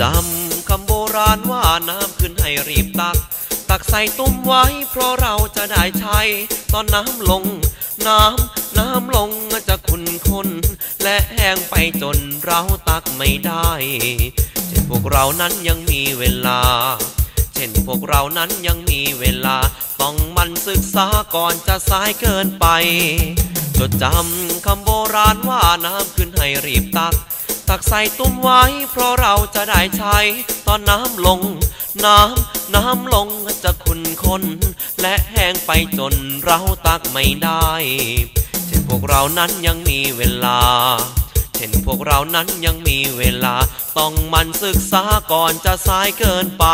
จำคำโบราณว่าน้ำขึ้นให้รีบตัก ตักใส่ตุ้มไว้ เพราะเราจะได้ใช้ ตอนน้ำลง น้ำน้ำลงจะขุ่นข้นและแห้งไปจนเราตักไม่ได้เช่นพวกเรานั้นยังมีเวลา เช่นพวกเรานั้นยังมีเวลา ต้องมันศึกษาก่อนจะสายเกินไป จดจำคำโบราณว่าน้ำขึ้นให้รีบตัก ตักใส่ตุ้มไว้ เพราะเราจะได้ใช้ ตอนน้ำลง น้ำน้ำลงจะขุ่นข้นและแห้งไปจนเราตักไม่ได้เช่นพวกเรานั้นยังมีเวลาเช่นพวกเรานั้นยังมีเวลา ต้องมันศึกษาก่อนจะสายเกินไป